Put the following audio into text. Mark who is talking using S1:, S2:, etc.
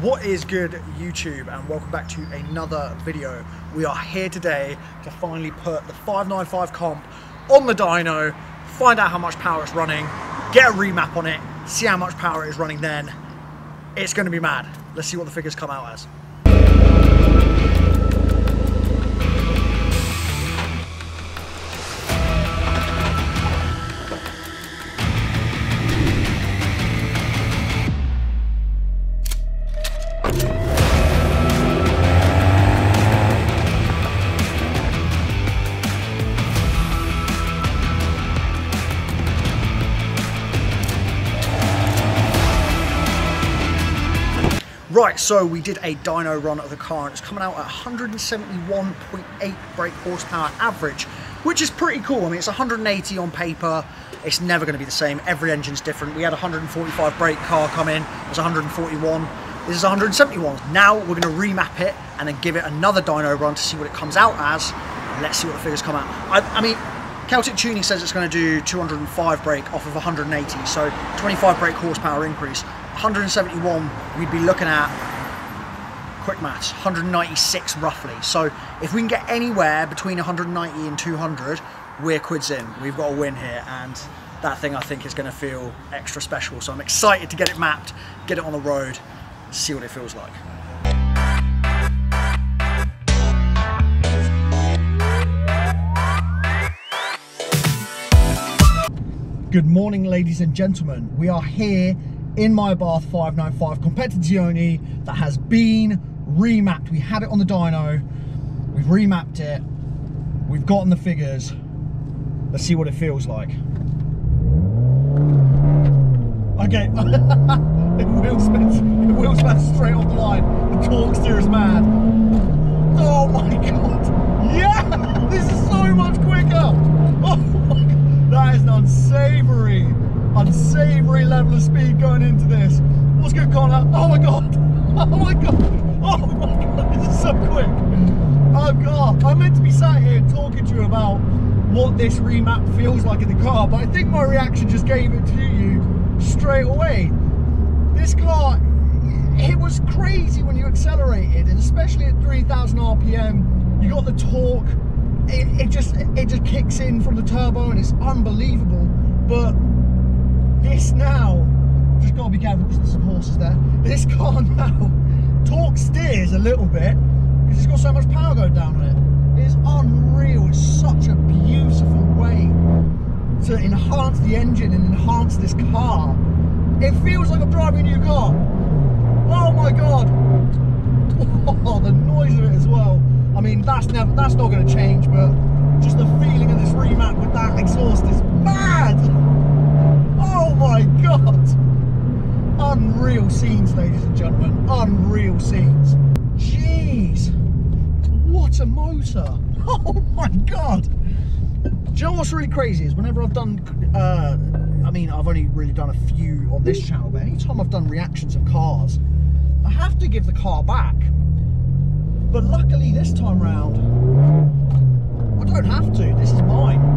S1: What is good YouTube and welcome back to another video. We are here today to finally put the 595 comp on the dyno, find out how much power it's running, get a remap on it, see how much power it is running then. It's going to be mad. Let's see what the figures come out as. Right, so we did a dyno run of the car and it's coming out at 171.8 brake horsepower average, which is pretty cool. I mean, it's 180 on paper. It's never going to be the same. Every engine's different. We had 145 brake car come in. It was 141. This is 171. Now we're going to remap it and then give it another dyno run to see what it comes out as. Let's see what the figures come out. I, I mean, Celtic Tuning says it's going to do 205 brake off of 180, so 25 brake horsepower increase. 171, we'd be looking at quick maths, 196 roughly. So if we can get anywhere between 190 and 200, we're quids in. We've got a win here, and that thing I think is going to feel extra special. So I'm excited to get it mapped, get it on the road, see what it feels like. Good morning, ladies and gentlemen. We are here in my Abarth 595 Competizione that has been remapped. We had it on the dyno, we've remapped it, we've gotten the figures. Let's see what it feels like. Okay, it wheel spins, it wheel spins straight off the line. The torque steer is mad. Oh my god! Yeah! This is so much quicker! Oh my god! That is unsavory, unsavory level of speed going into this. What's good, Connor? Oh my god! Oh my god! Oh my god! This is so quick! Oh god! I'm meant to be sat here talking to you about what this remap feels like in the car, but I think my reaction just gave it to you straight away. This car, it was crazy when you accelerated, and especially at 3,000 RPM, you got the torque it, it just it just kicks in from the turbo and it's unbelievable. But this now, just gotta be careful because there's some horses there. This car now, torque steers a little bit because it's got so much power going down on it. It's unreal. It's such a beautiful way to enhance the engine and enhance this car. It feels like I'm driving a new car. Oh my god. Oh, the noise of it as well. I mean, that's never that's not going to change, but just the feeling of this remap with that exhaust is mad. Oh my god! Unreal scenes, ladies and gentlemen. Unreal scenes. Jeez, what a motor! Oh my god! Do you know what's really crazy is whenever I've done, uh, I mean, I've only really done a few on this channel, but anytime I've done reactions of cars, I have to give the car back but luckily this time round, I don't have to. This is mine.